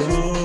Oh.